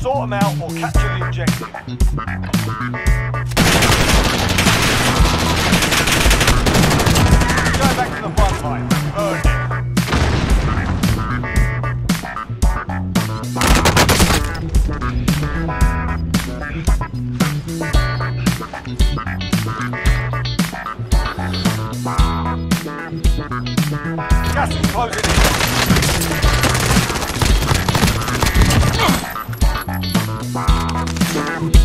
sort them out or capture the objective. Go back to the front line. It. Gas is closing in. Targets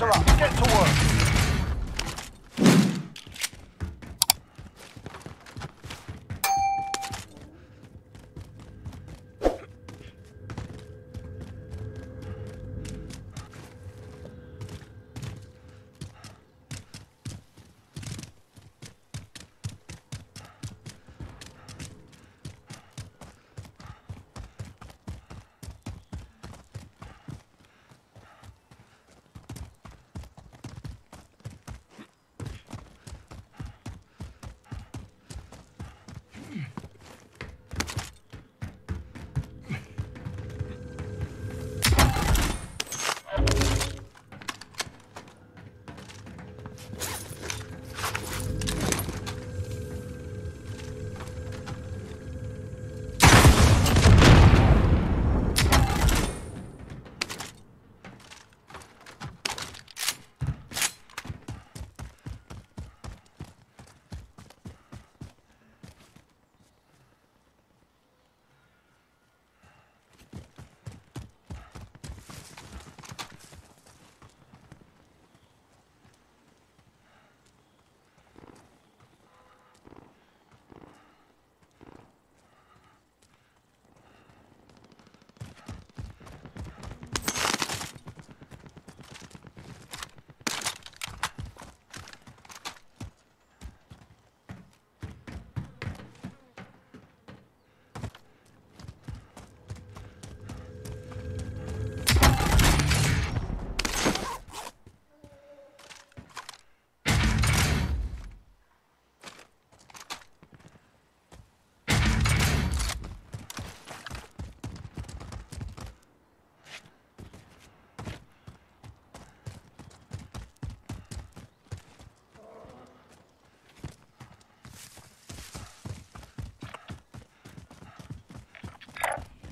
are up. Get to work.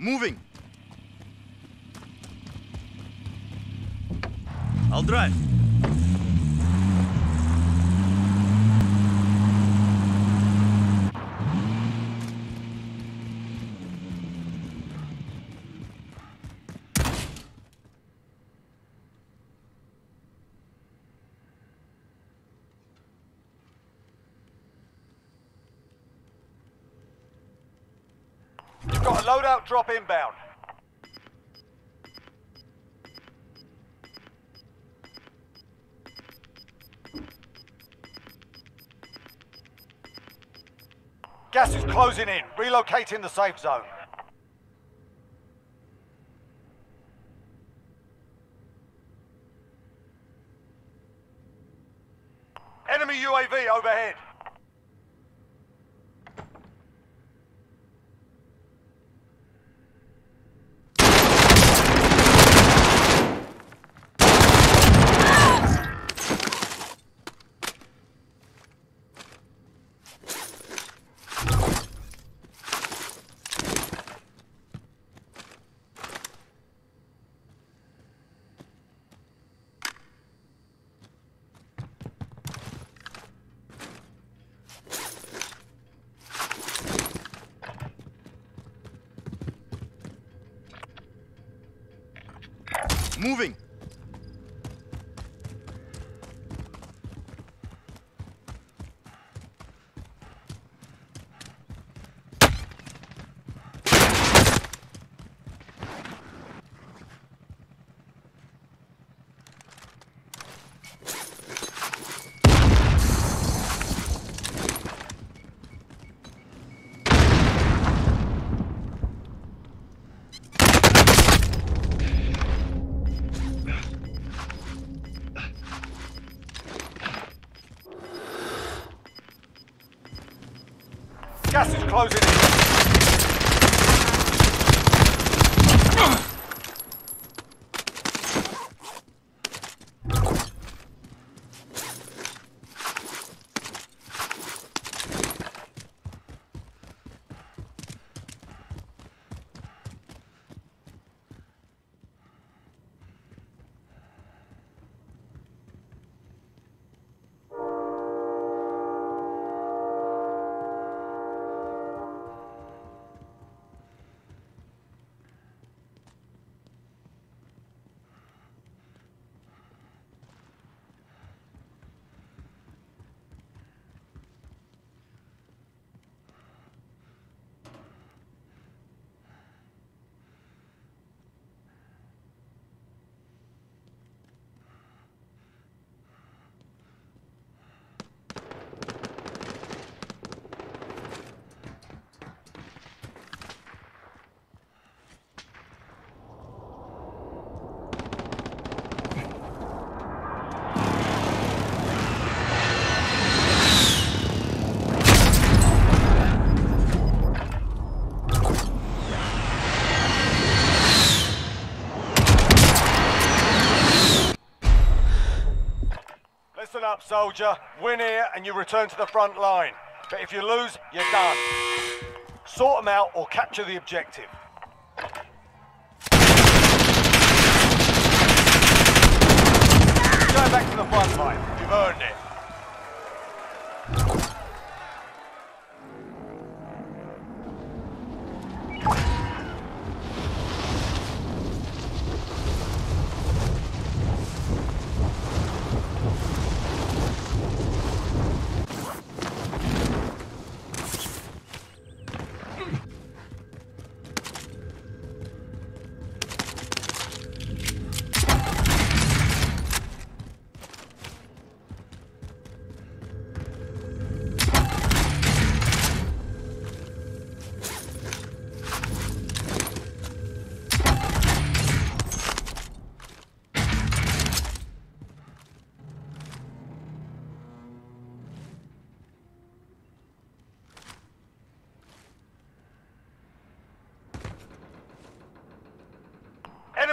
Moving. I'll drive. You've got a loadout drop inbound. Gas is closing in. Relocating the safe zone. Enemy UAV overhead. Moving. Gas is closing in. Up, soldier. Win here and you return to the front line. But if you lose, you're done. Sort them out or capture the objective. Go back to the front line. You've earned it.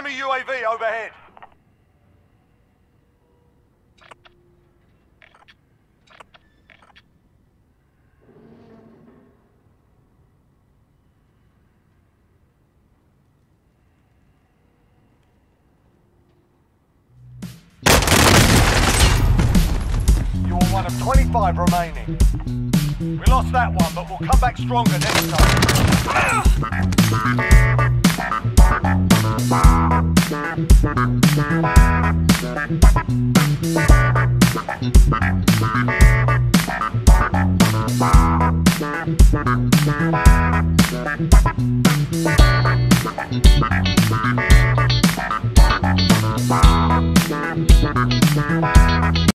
Enemy UAV overhead. You are one of 25 remaining. We lost that one, but we'll come back stronger next time. Bye.